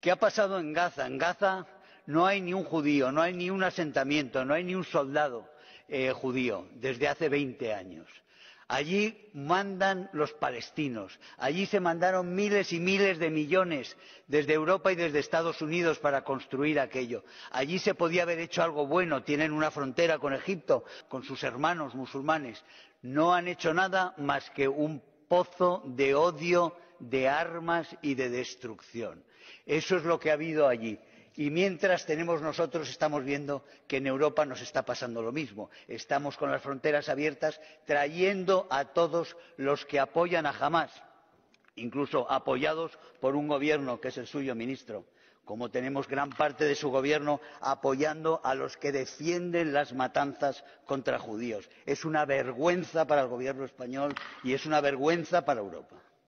¿Qué ha pasado en Gaza? En Gaza no hay ni un judío, no hay ni un asentamiento, no hay ni un soldado judío desde hace veinte años. Allí mandan los palestinos. Allí se mandaron miles y miles de millones desde Europa y desde los Estados Unidos para construir aquello. Allí se podía haber hecho algo bueno. Tienen una frontera con Egipto, con sus hermanos musulmanes. No han hecho nada más que un pozo de odio, de armas y de destrucción. Eso es lo que ha habido allí. Y mientras nosotros estamos viendo que en Europa nos está pasando lo mismo. Estamos con las fronteras abiertas trayendo a todos los que apoyan a Hamás, incluso apoyados por un Gobierno que es el suyo, ministro, como tenemos gran parte de su Gobierno apoyando a los que defienden las matanzas contra judíos. Es una vergüenza para el Gobierno español y es una vergüenza para Europa.